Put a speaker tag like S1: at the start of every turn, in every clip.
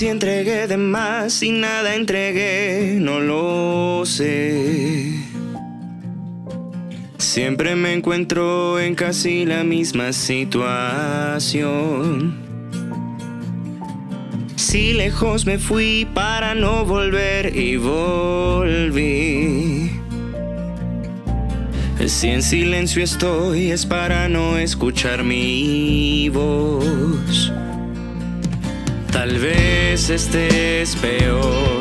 S1: si entregué de más y nada entregué, no lo sé. Siempre me encuentro en casi la misma situación. Si lejos me fui para no volver y volví. Si en silencio estoy es para no escuchar mi voz. Tal vez estés peor,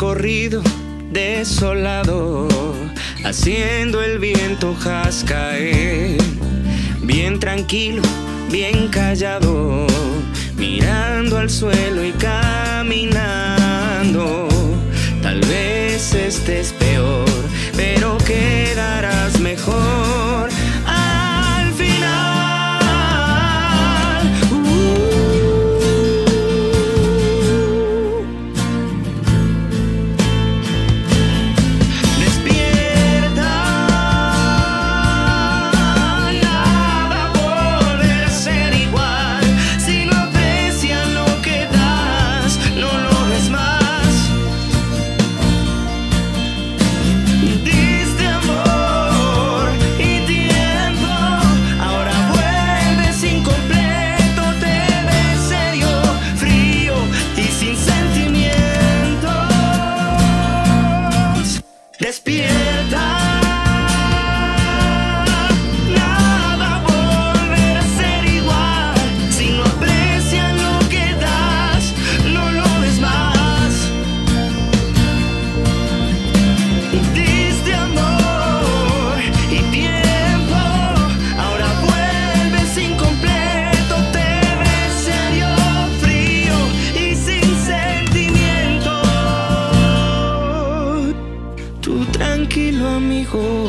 S1: Recorrido desolado, haciendo el viento jascaer. Bien tranquilo, bien callado, mirando al suelo y caminando. Tranquilo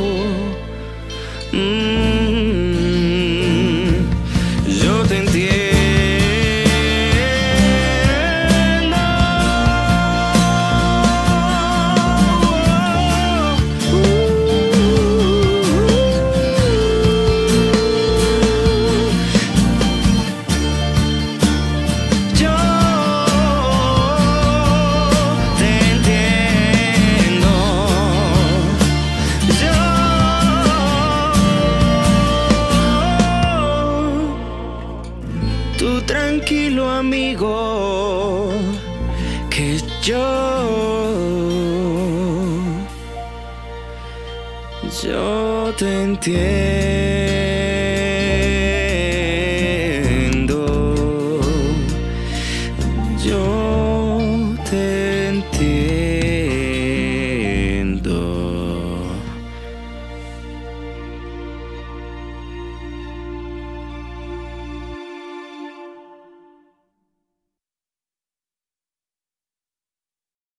S1: tranquilo amigo, que yo, yo te entiendo.